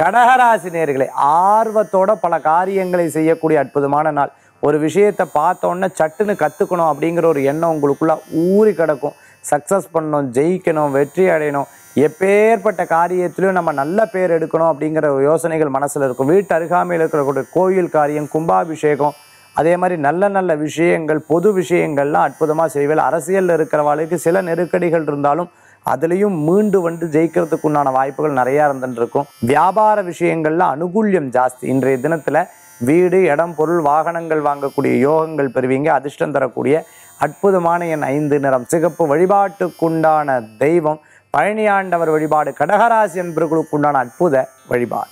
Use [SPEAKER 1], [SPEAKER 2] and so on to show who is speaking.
[SPEAKER 1] கடகராசி நேர்களை ஆர்வத்தோட பல காரியங்களை செய்யக்கூடிய அற்புதமான நாள். ஒரு விஷயத்தை பார்த்தோன்னே சட்டுன்னு கற்றுக்கணும் அப்படிங்கிற ஒரு எண்ணம் உங்களுக்குள்ள ஊறி கிடக்கும். சக்ஸஸ் பண்ணணும் ஜெயிக்கணும் வெற்றி அடையணும். எப்பேற்பட்ட காரியத்திலையும் நம்ம நல்ல பேர் எடுக்கணும் அப்படிங்கிற யோசனைகள் மனசில் இருக்கும். வீட்டு அருகாமையில் இருக்கிற கோயில் காரியம் கும்பாபிஷேகம் அதே மாதிரி நல்ல நல்ல விஷயங்கள் பொது விஷயங்கள்லாம் அற்புதமாக செய்வேன் அரசியலில் இருக்கிற வாழ்க்கை சில நெருக்கடிகள் இருந்தாலும் அதுலேயும் மீண்டு வந்து ஜெயிக்கிறதுக்கு உண்டான வாய்ப்புகள் நிறையா இருந்துருக்கும் இருக்கும் வியாபார விஷயங்கள்ல அனுகூல்யம் ஜாஸ்தி. இன்றைய தினத்தில் வீடு இடம் பொருள் வாகனங்கள் வாங்கக்கூடிய யோகங்கள் பெறுவீங்க. அதிர்ஷ்டம் தரக்கூடிய அற்புதமான என் ஐந்து நிறம். சிகப்பு வழிபாட்டுக்குண்டான தெய்வம். பழனியாண்டவர் வழிபாடு. கடகராசி என்பவர்களுக்குண்டான அற்புத வழிபாடு.